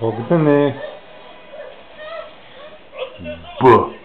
Bogdany. B. Hum.